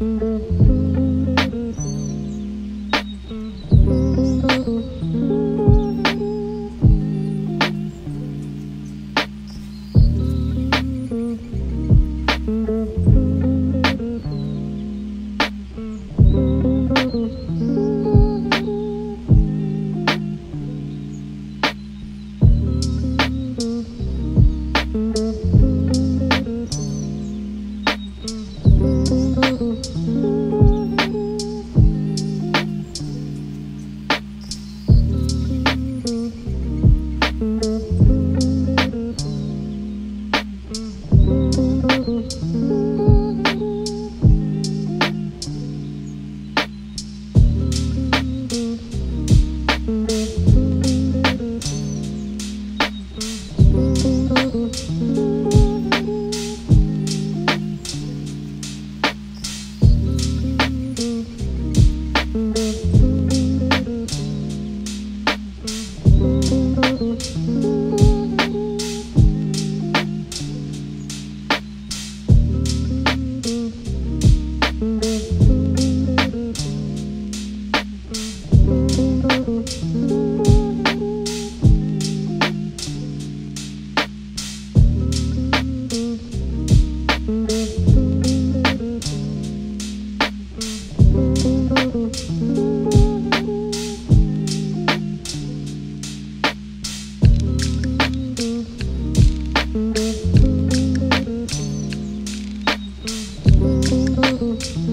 Mm-hmm. Música Mm-hmm.